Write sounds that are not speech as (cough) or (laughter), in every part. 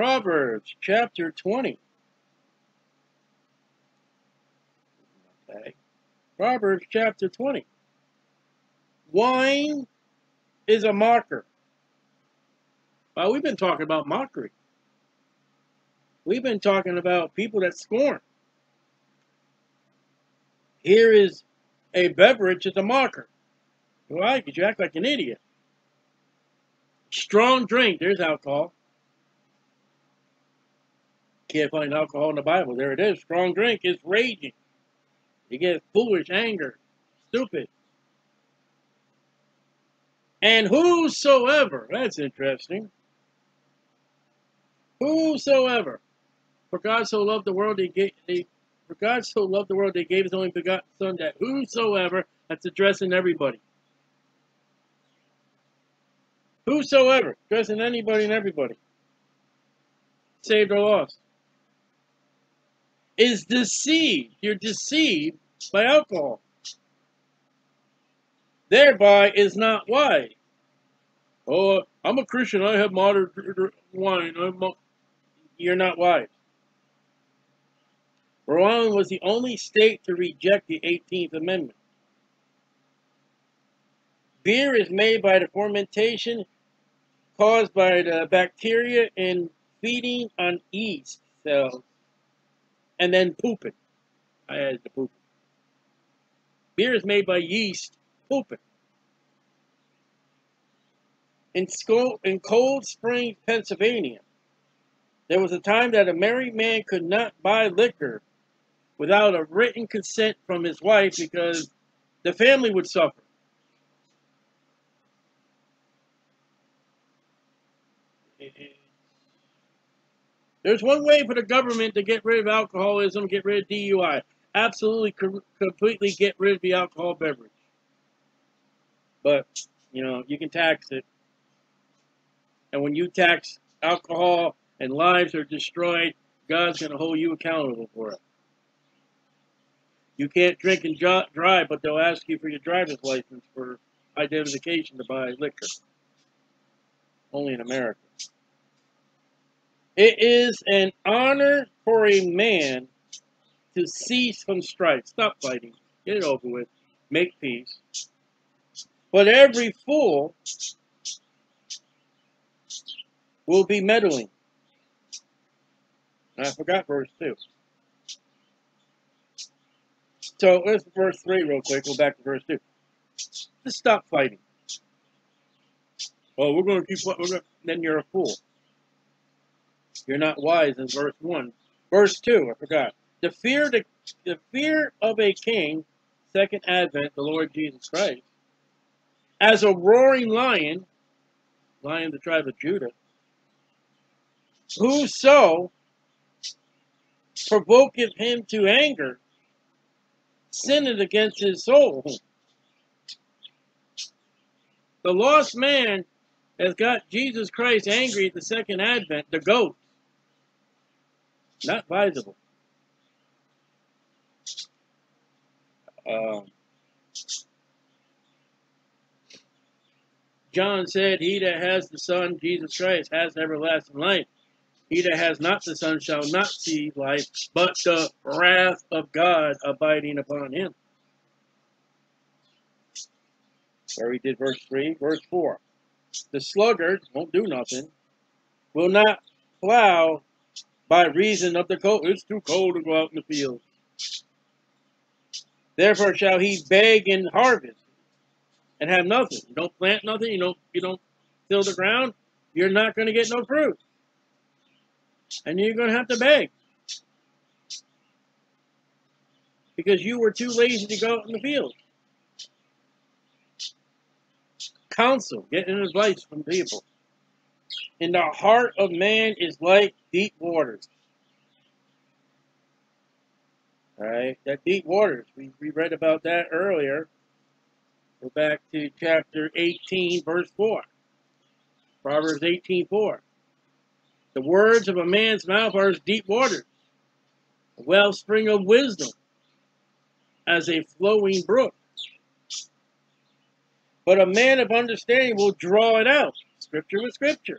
Proverbs chapter 20. Okay. Proverbs chapter 20. Wine is a mocker. Well, we've been talking about mockery. We've been talking about people that scorn. Here is a beverage as a mocker. Why? Because you act like an idiot. Strong drink, there's alcohol. Can't find alcohol in the Bible. There it is. Strong drink is raging. You get foolish, anger, stupid. And whosoever, that's interesting. Whosoever, for God so loved the world, he gave, he, for God so loved the world, he gave his only begotten Son, that whosoever, that's addressing everybody. Whosoever, addressing anybody and everybody, saved or lost, is deceived. You're deceived by alcohol. Thereby is not wise. Oh, I'm a Christian. I have moderate wine. A, you're not wise. Island was the only state to reject the 18th Amendment. Beer is made by the fermentation caused by the bacteria in feeding on yeast cells and then pooping. I added the pooping. Beer is made by yeast pooping. In, school, in Cold Spring, Pennsylvania, there was a time that a married man could not buy liquor without a written consent from his wife because the family would suffer. There's one way for the government to get rid of alcoholism, get rid of DUI. Absolutely, co completely get rid of the alcohol beverage. But, you know, you can tax it. And when you tax alcohol and lives are destroyed, God's going to hold you accountable for it. You can't drink and drive, but they'll ask you for your driver's license for identification to buy liquor. Only in America. It is an honor for a man to cease from strife. Stop fighting. Get it over with. Make peace. But every fool will be meddling. I forgot verse 2. So let's verse 3 real quick. Go back to verse 2. Just stop fighting. Oh, we're going to keep, then you're a fool. You're not wise in verse 1. Verse 2, I forgot. The fear, the, the fear of a king, second advent, the Lord Jesus Christ, as a roaring lion, lion the tribe of Judah, whoso provoketh him to anger, sinneth against his soul. The lost man has got Jesus Christ angry at the second advent, the goat. Not visible. Um, John said, He that has the Son, Jesus Christ, has everlasting life. He that has not the Son shall not see life, but the wrath of God abiding upon him. Where he did verse 3, verse 4. The sluggard won't do nothing, will not plow by reason of the cold. It's too cold to go out in the field. Therefore shall he beg and harvest and have nothing. You don't plant nothing, you don't you don't till the ground, you're not going to get no fruit. And you're going to have to beg. Because you were too lazy to go out in the field. Counsel, getting advice from people. In the heart of man is like deep waters. All right, that deep waters. We, we read about that earlier. Go back to chapter 18, verse 4. Proverbs 18, 4. The words of a man's mouth are as deep waters, a wellspring of wisdom, as a flowing brook. But a man of understanding will draw it out, scripture with scripture.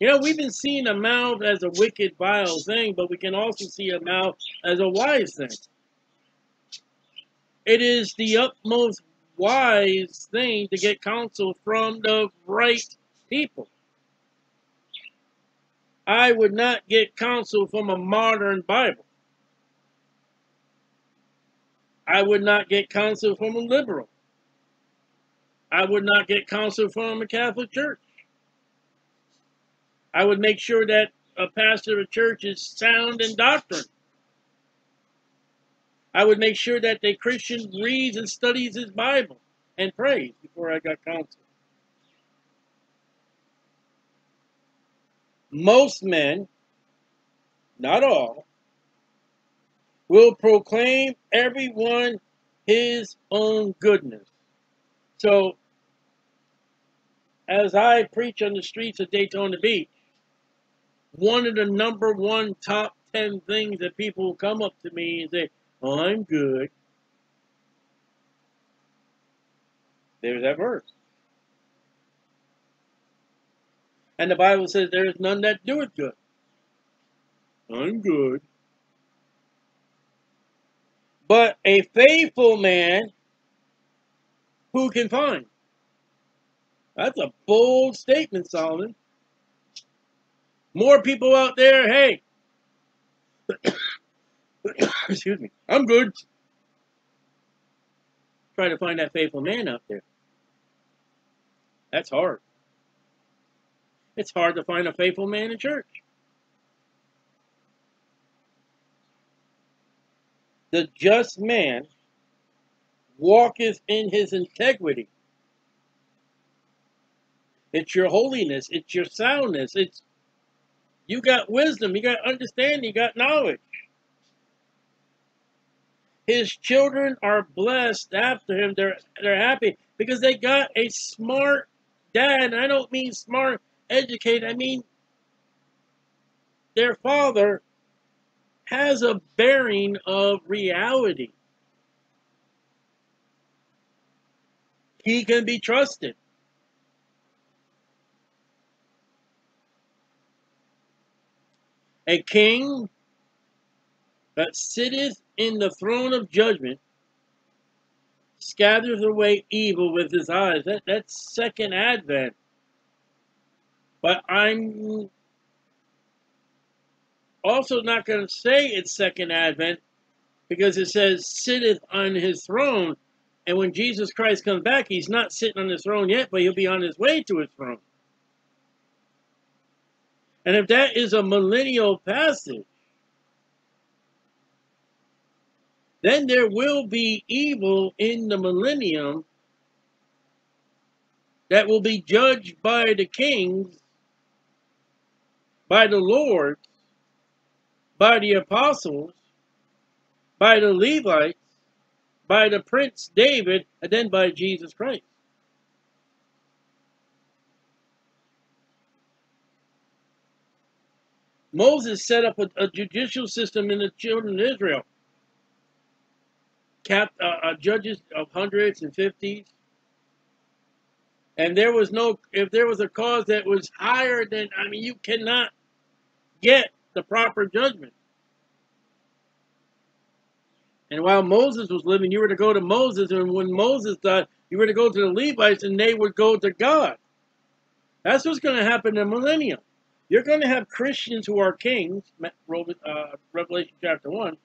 You know, we've been seeing a mouth as a wicked, vile thing, but we can also see a mouth as a wise thing. It is the utmost wise thing to get counsel from the right people. I would not get counsel from a modern Bible. I would not get counsel from a liberal. I would not get counsel from a Catholic church. I would make sure that a pastor of a church is sound in doctrine. I would make sure that the Christian reads and studies his Bible and prays before I got counsel. Most men, not all, will proclaim everyone his own goodness. So, as I preach on the streets of Daytona Beach, one of the number one top 10 things that people come up to me and say, I'm good. There's that verse. And the Bible says there is none that doeth good. I'm good. But a faithful man, who can find? That's a bold statement, Solomon. More people out there, hey, (coughs) excuse me, I'm good. Try to find that faithful man out there. That's hard. It's hard to find a faithful man in church. The just man walketh in his integrity. It's your holiness. It's your soundness. It's you got wisdom. You got understanding. You got knowledge. His children are blessed after him. They're they're happy because they got a smart dad. I don't mean smart, educated. I mean their father has a bearing of reality. He can be trusted. A king that sitteth in the throne of judgment scatters away evil with his eyes. That, that's second advent. But I'm also not going to say it's second advent because it says sitteth on his throne. And when Jesus Christ comes back, he's not sitting on his throne yet, but he'll be on his way to his throne. And if that is a millennial passage, then there will be evil in the millennium that will be judged by the kings, by the lords, by the apostles, by the Levites, by the Prince David, and then by Jesus Christ. Moses set up a, a judicial system in the children of Israel. Cap, uh, uh, judges of hundreds and fifties. And there was no, if there was a cause that was higher than, I mean, you cannot get the proper judgment. And while Moses was living, you were to go to Moses, and when Moses died, you were to go to the Levites, and they would go to God. That's what's going to happen in the millennium. You're going to have Christians who are kings, uh, Revelation chapter 1.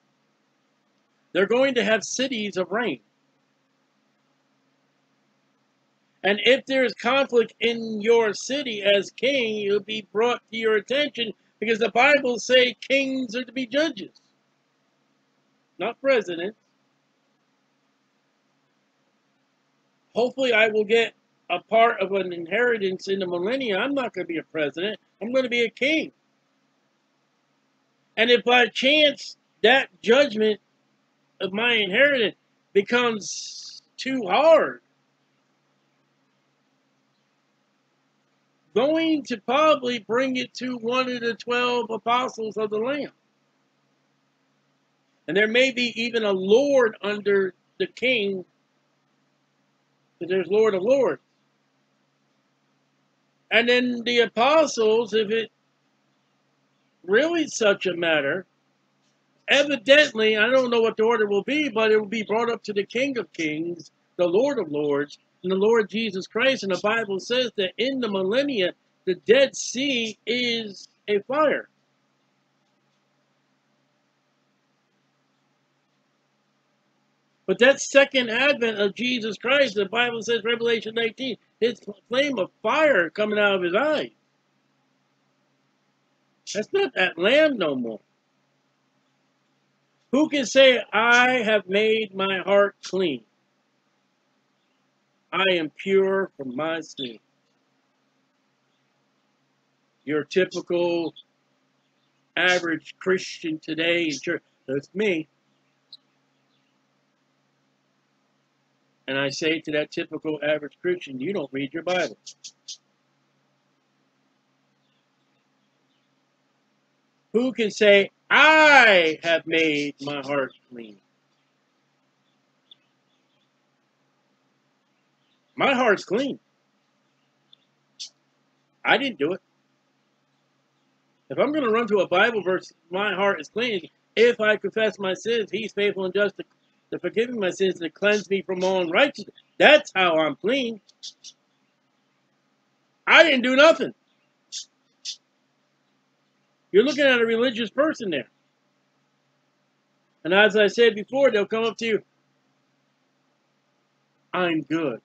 They're going to have cities of reign. And if there is conflict in your city as king, it'll be brought to your attention because the Bible say kings are to be judges, not presidents. Hopefully I will get a part of an inheritance in the millennium. I'm not going to be a president. I'm going to be a king. And if by chance that judgment of my inheritance becomes too hard, going to probably bring it to one of the 12 apostles of the Lamb. And there may be even a Lord under the king, because there's Lord of Lords. And then the apostles, if it really such a matter, evidently, I don't know what the order will be, but it will be brought up to the King of Kings, the Lord of Lords, and the Lord Jesus Christ. And the Bible says that in the millennia, the Dead Sea is a fire. But that second advent of Jesus Christ, the Bible says, Revelation 19, his flame of fire coming out of his eyes. That's not that lamb no more. Who can say, I have made my heart clean? I am pure from my sin. Your typical average Christian today in church, that's me. And I say to that typical average Christian, you don't read your Bible. Who can say, I have made my heart clean? My heart's clean. I didn't do it. If I'm going to run to a Bible verse, my heart is clean. If I confess my sins, he's faithful and just to to forgive me my sins to cleanse me from all unrighteousness. That's how I'm clean. I didn't do nothing. You're looking at a religious person there. And as I said before, they'll come up to you, I'm good.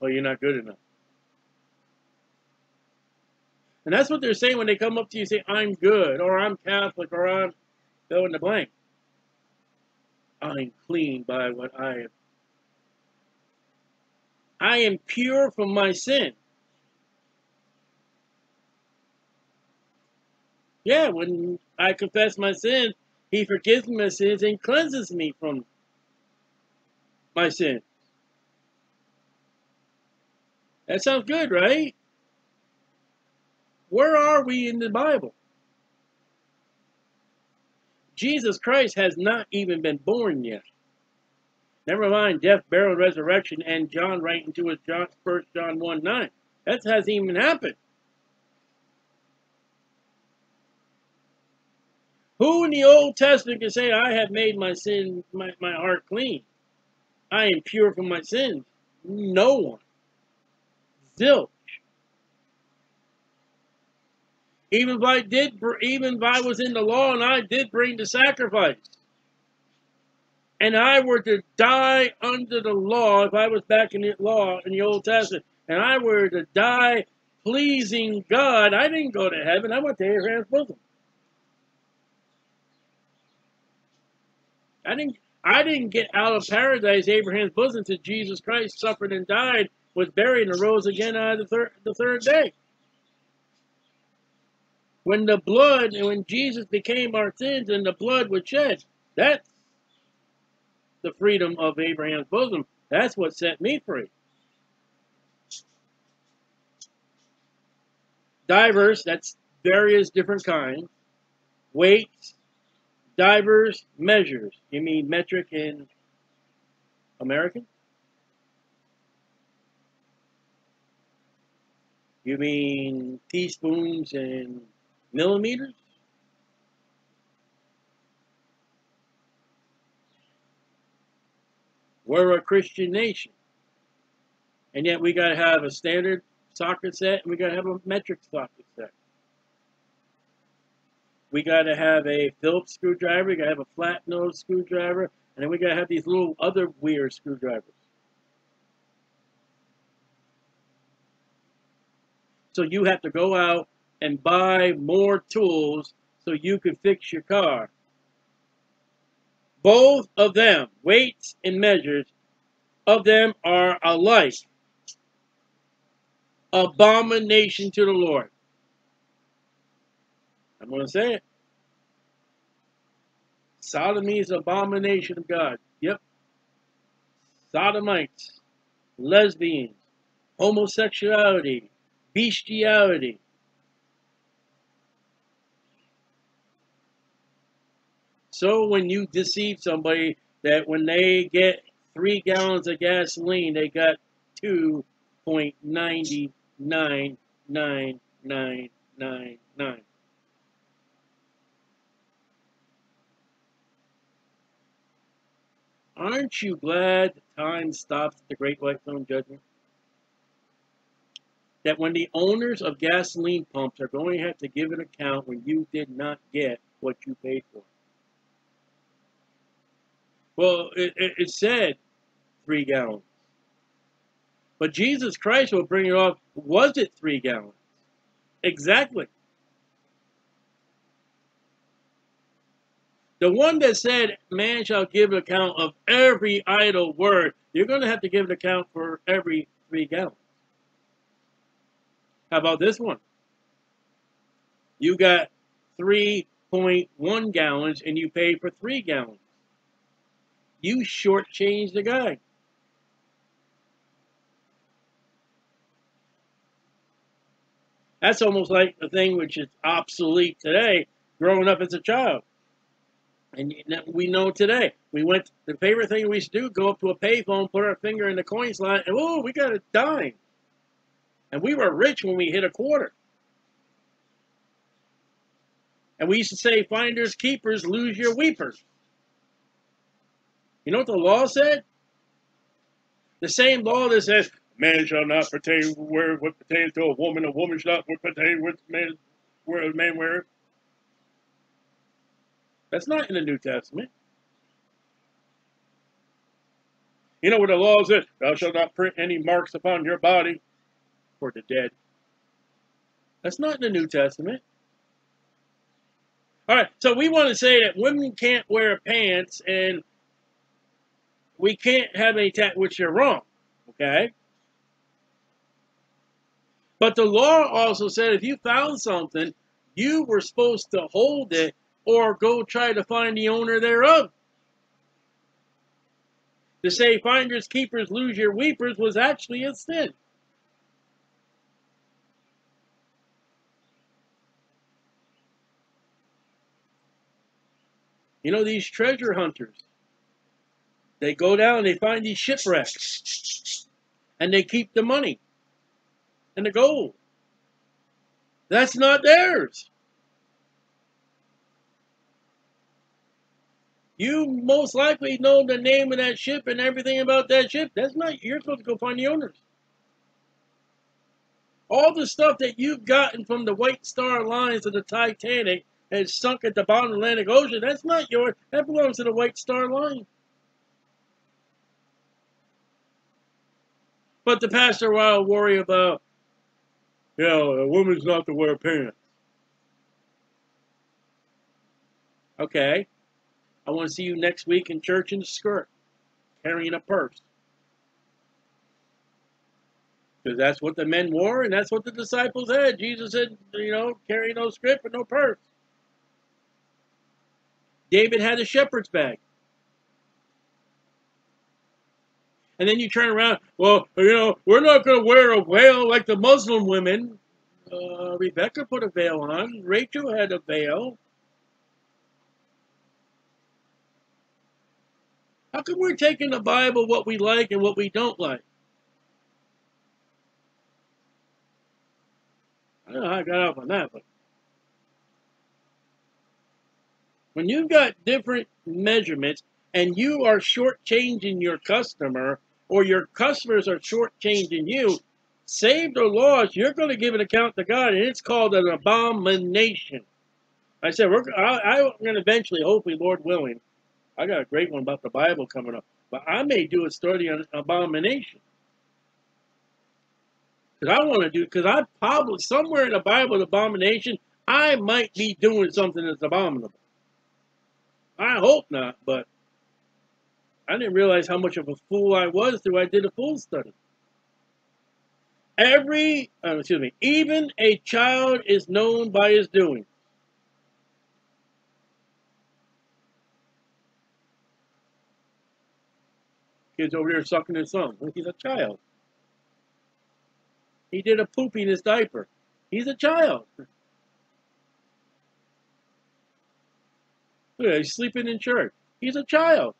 Well, you're not good enough. And that's what they're saying when they come up to you and say, I'm good, or I'm Catholic, or I'm fill in the blank. I'm clean by what I am. I am pure from my sin. Yeah, when I confess my sins, he forgives me my sins and cleanses me from my sins. That sounds good, right? Where are we in the Bible? Jesus Christ has not even been born yet. Never mind death, burial, resurrection, and John writing to us John, 1 John 1 9. That hasn't even happened. Who in the Old Testament can say, I have made my sin, my, my heart clean? I am pure from my sins? No one. Zilch. Even if I did, even if I was in the law and I did bring the sacrifice, and I were to die under the law, if I was back in the law in the Old Testament, and I were to die pleasing God, I didn't go to heaven. I went to Abraham's bosom. I didn't. I didn't get out of paradise, Abraham's bosom, until Jesus Christ suffered and died, was buried, and arose again on the third, the third day. When the blood, and when Jesus became our sins and the blood was shed, that's the freedom of Abraham's bosom. That's what set me free. Divers, that's various different kinds. Weights, divers, measures. You mean metric in American? You mean teaspoons and millimeters? We're a Christian nation. And yet we got to have a standard socket set and we got to have a metric socket set. We got to have a Phillips screwdriver, we got to have a flat nose screwdriver, and then we got to have these little other weird screwdrivers. So you have to go out and buy more tools so you can fix your car. Both of them, weights and measures, of them are alike. Abomination to the Lord. I'm going to say it. Sodomy is abomination of God. Yep. Sodomites, lesbians, homosexuality, bestiality, So when you deceive somebody that when they get three gallons of gasoline, they got two point ninety nine nine nine nine nine. Aren't you glad time stops the Great White Throne Judgment? That when the owners of gasoline pumps are going to have to give an account when you did not get what you paid for. Well, it, it, it said three gallons. But Jesus Christ will bring it off. Was it three gallons? Exactly. The one that said, Man shall give an account of every idle word, you're going to have to give an account for every three gallons. How about this one? You got 3.1 gallons and you pay for three gallons. You shortchanged the guy. That's almost like a thing which is obsolete today, growing up as a child. And we know today. We went, the favorite thing we used to do, go up to a payphone, put our finger in the coin slot, and oh, we got a dime. And we were rich when we hit a quarter. And we used to say, finders, keepers, lose your weepers. You know what the law said? The same law that says, man shall not pertain where what pertains to a woman, a woman shall not pertain what man where a man wear. That's not in the New Testament. You know what the law says? Thou shalt not print any marks upon your body for the dead. That's not in the New Testament. All right, so we want to say that women can't wear pants and we can't have any tat, which you're wrong. Okay? But the law also said if you found something, you were supposed to hold it or go try to find the owner thereof. To say finders, keepers, lose your weepers was actually a sin. You know, these treasure hunters, they go down, they find these shipwrecks, and they keep the money and the gold. That's not theirs. You most likely know the name of that ship and everything about that ship. That's not, you're supposed to go find the owners. All the stuff that you've gotten from the White Star Lines of the Titanic and sunk at the bottom of the Atlantic Ocean, that's not yours. That belongs to the White Star Line. But the pastor will worry about you know, a woman's not to wear pants. Okay. I want to see you next week in church in a skirt, carrying a purse. Because that's what the men wore, and that's what the disciples had. Jesus said, you know, carry no script and no purse. David had a shepherd's bag. And then you turn around, well, you know, we're not going to wear a veil like the Muslim women. Uh, Rebecca put a veil on. Rachel had a veil. How come we're taking the Bible what we like and what we don't like? I don't know how I got off on that, but when you've got different measurements and you are shortchanging your customer or your customers are shortchanging you, saved or lost, you're going to give an account to God, and it's called an abomination. I said, we're, I, I'm going to eventually, hopefully, Lord willing, I got a great one about the Bible coming up, but I may do a study on abomination. Because I want to do, because I probably, somewhere in the Bible, abomination, I might be doing something that's abominable. I hope not, but I didn't realize how much of a fool I was until I did a fool study. Every, uh, excuse me, even a child is known by his doing. Kid's over there sucking his thumb. He's a child. He did a poopy in his diaper. He's a child. Look he's sleeping in church. He's a child.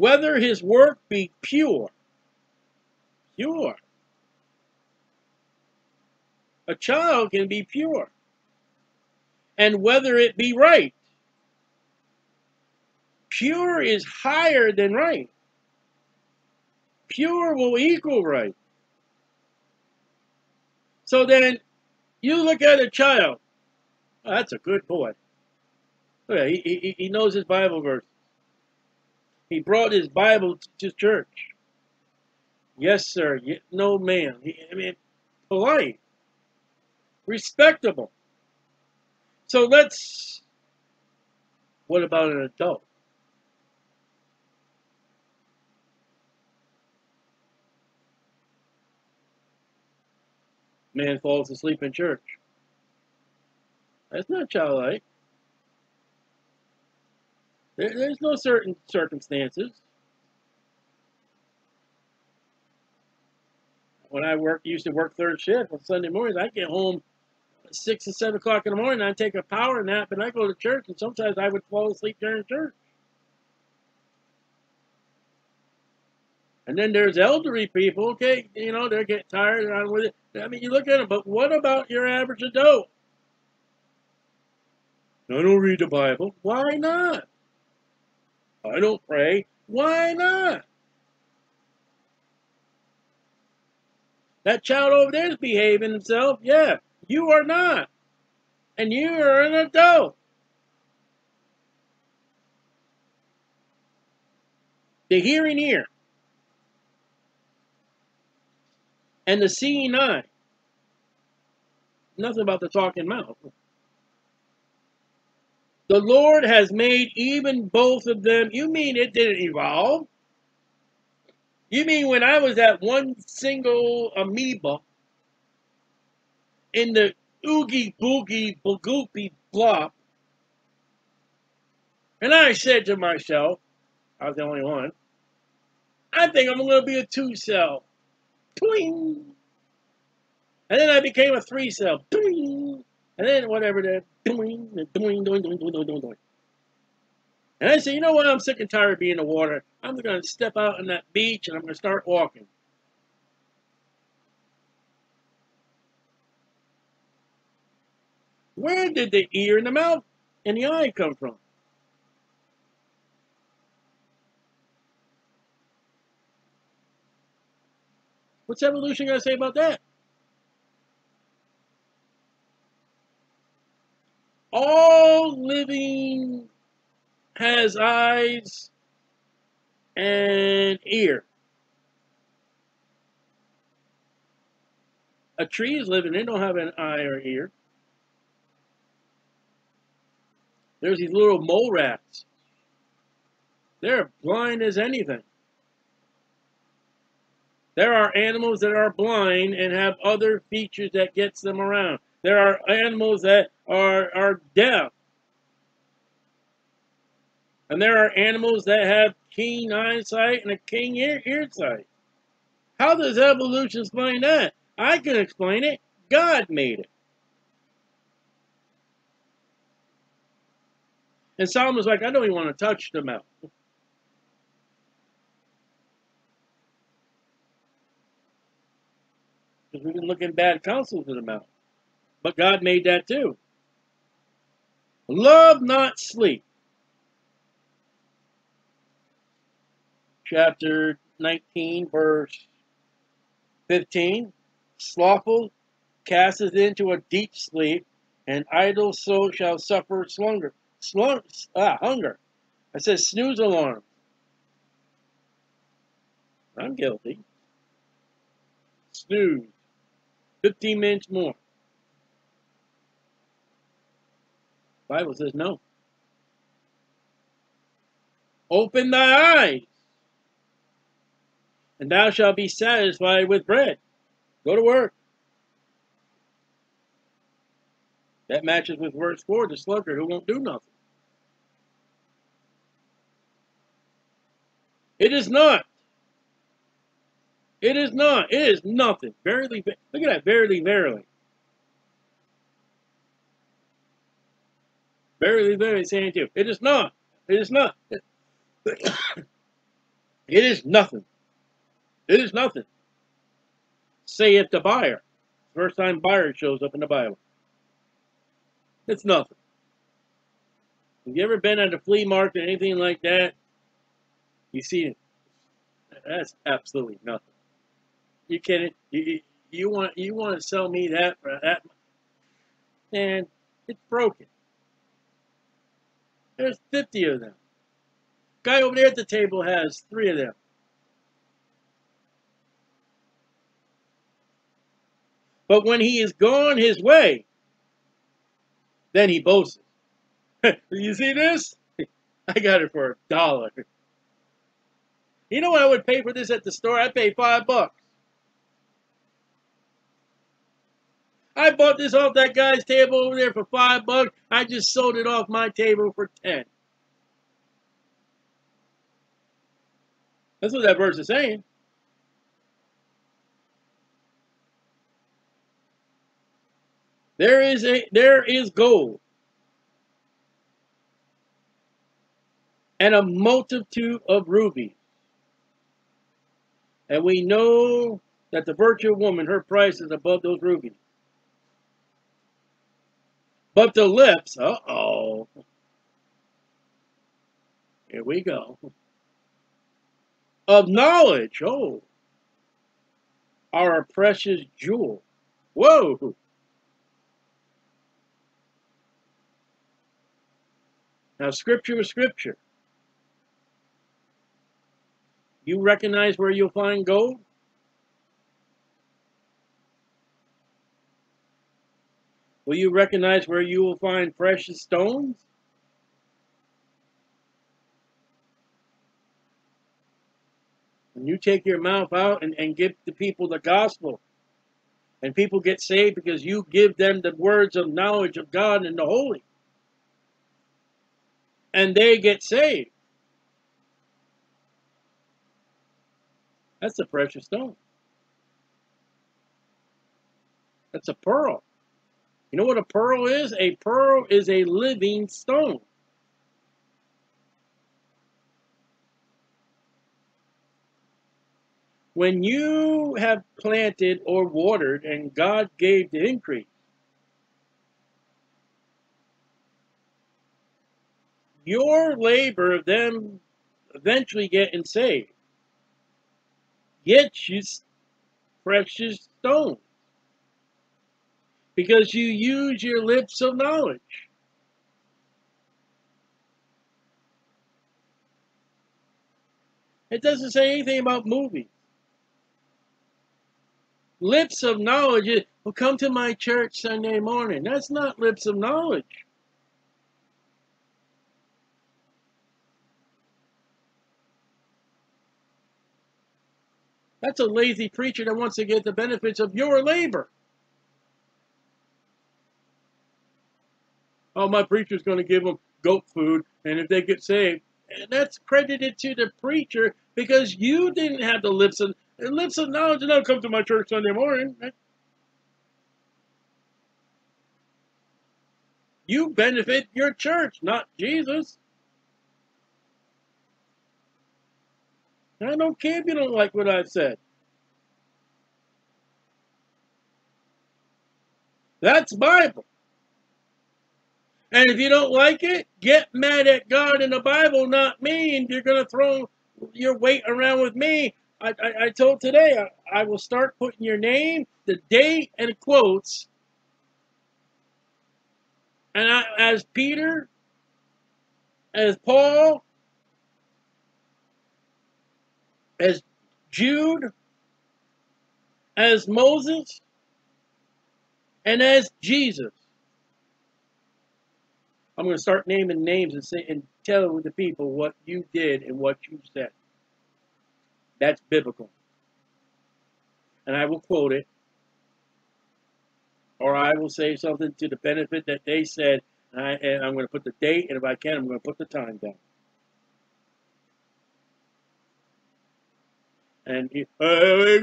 Whether his work be pure. Pure. A child can be pure. And whether it be right. Pure is higher than right. Pure will equal right. So then you look at a child. Oh, that's a good boy. Look, he, he, he knows his Bible verse. He brought his Bible to church. Yes, sir. No, ma'am. I mean, polite, respectable. So let's. What about an adult? Man falls asleep in church. That's not childlike. There, there's no certain circumstances. When I work, used to work third shift on Sunday mornings, I get home six and seven o'clock in the morning. I take a power nap and I go to church, and sometimes I would fall asleep during church. And then there's elderly people, okay, you know, they get tired and with it. I mean, you look at them, but what about your average adult? I don't read the Bible. Why not? I don't pray. Why not? That child over there is behaving himself. Yeah, you are not. And you are an adult. The hearing ear and the seeing eye. Nothing about the talking mouth. The Lord has made even both of them. You mean it didn't evolve? You mean when I was that one single amoeba in the oogie boogie bagoopy blop, and I said to myself, I was the only one, I think I'm going to be a two cell. And then I became a three cell. And then whatever that doing, doing, doing, doing, doing, doing, doing. And I said, you know what? I'm sick and tired of being in the water. I'm going to step out on that beach and I'm going to start walking. Where did the ear and the mouth and the eye come from? What's evolution got to say about that? All living has eyes and ear. A tree is living, they don't have an eye or ear. There's these little mole rats. They're blind as anything. There are animals that are blind and have other features that gets them around. There are animals that are, are deaf. And there are animals that have keen eyesight and a keen ear, sight. How does evolution explain that? I can explain it. God made it. And Solomon's like, I don't even want to touch the mouth. Because we can look in bad counsel to the mouth. But God made that too. Love not sleep. Chapter 19, verse 15. Slothful casteth into a deep sleep, and idle soul shall suffer slumber. Slum, ah, hunger. I said snooze alarm. I'm guilty. Snooze. 15 minutes more. Bible says no. Open thy eyes, and thou shalt be satisfied with bread. Go to work. That matches with verse 4, the sluggard who won't do nothing. It is not. It is not. It is nothing. Verily, look at that. Verily, verily. Verily, verily, saying to you, it is not. It is not. (coughs) It is nothing. It is nothing. Saith the buyer. First time buyer shows up in the Bible. It's nothing. Have you ever been at a flea market or anything like that? You see. That's absolutely nothing. You kidding? You, you want you want to sell me that for that? Man, it's broken. There's 50 of them. Guy over there at the table has three of them. But when he is gone his way, then he boasts. (laughs) you see this? (laughs) I got it for a dollar. You know what I would pay for this at the store? I'd pay five bucks. I bought this off that guy's table over there for five bucks. I just sold it off my table for ten. That's what that verse is saying. There is a there is gold and a multitude of rubies. And we know that the virtual woman, her price is above those rubies. But the lips, uh-oh. Here we go. Of knowledge, oh, are a precious jewel. Whoa. Now, scripture is scripture. You recognize where you'll find gold? Will you recognize where you will find precious stones? When you take your mouth out and, and give the people the gospel, and people get saved because you give them the words of knowledge of God and the holy, and they get saved. That's a precious stone. That's a pearl. You know what a pearl is? A pearl is a living stone. When you have planted or watered and God gave the increase, your labor of them eventually getting saved gets you precious stones because you use your lips of knowledge. It doesn't say anything about movies. Lips of knowledge is, well, come to my church Sunday morning. That's not lips of knowledge. That's a lazy preacher that wants to get the benefits of your labor. Oh, my preacher's going to give them goat food, and if they get saved, and that's credited to the preacher because you didn't have the lips of lips of knowledge. Don't come to my church Sunday morning. You benefit your church, not Jesus. I don't care if you don't like what I've said. That's Bible. And if you don't like it, get mad at God in the Bible, not me, and you're going to throw your weight around with me. I, I, I told today, I, I will start putting your name, the date, and quotes. And I, as Peter, as Paul, as Jude, as Moses, and as Jesus. I'm going to start naming names and say and tell the people what you did and what you said. That's biblical. And I will quote it. Or I will say something to the benefit that they said. And, I, and I'm going to put the date, and if I can, I'm going to put the time down. And he, I'm going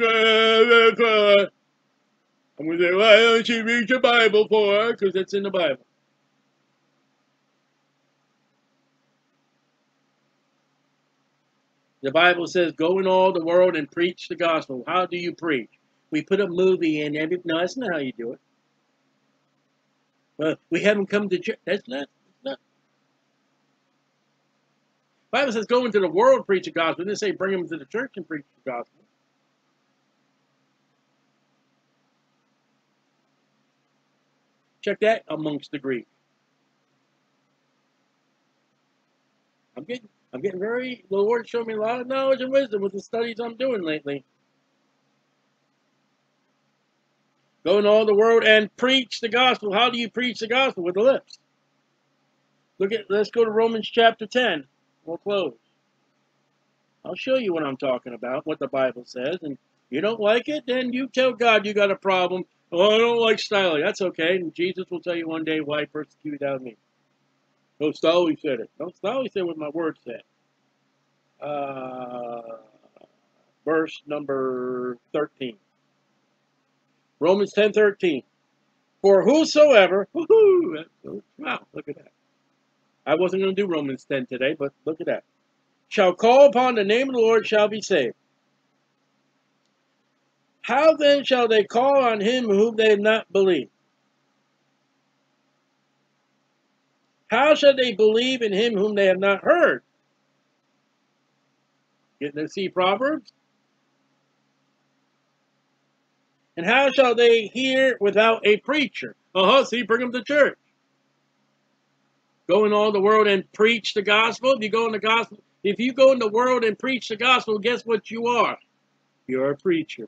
to say, why don't you read your Bible for her? Because it's in the Bible. The Bible says, go in all the world and preach the gospel. How do you preach? We put a movie in every... No, that's not how you do it. Well, we haven't come to church. That's not... Not. Bible says, go into the world, preach the gospel. It didn't say bring them to the church and preach the gospel. Check that amongst the Greek. I'm getting I'm getting very the Lord showed me a lot of knowledge and wisdom with the studies I'm doing lately. Go in all the world and preach the gospel. How do you preach the gospel? With the lips. Look at let's go to Romans chapter 10. We'll close. I'll show you what I'm talking about, what the Bible says, and you don't like it, then you tell God you got a problem. Oh, I don't like styling. That's okay. And Jesus will tell you one day why he persecuted out me. No, Stolly said it. No, Stolly said what my word said. Uh, verse number 13. Romans 10, 13. For whosoever, wow, look at that. I wasn't going to do Romans 10 today, but look at that. Shall call upon the name of the Lord shall be saved. How then shall they call on him whom they have not believed? How shall they believe in him whom they have not heard? Getting to see Proverbs? And how shall they hear without a preacher? Uh-huh, see, bring them to church. Go in all the world and preach the gospel. If you go in the gospel, if you go in the world and preach the gospel, guess what you are? You're a preacher.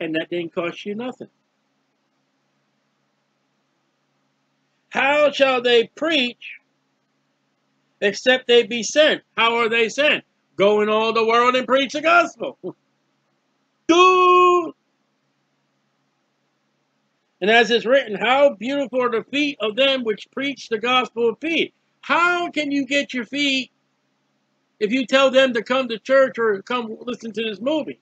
And that didn't cost you nothing. How shall they preach except they be sent? How are they sent? Go in all the world and preach the gospel. (laughs) Do. And as it's written, how beautiful are the feet of them which preach the gospel of peace. How can you get your feet if you tell them to come to church or come listen to this movie?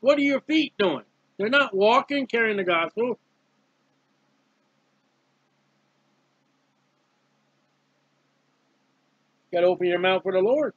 What are your feet doing? They're not walking, carrying the gospel. Got to open your mouth for the Lord.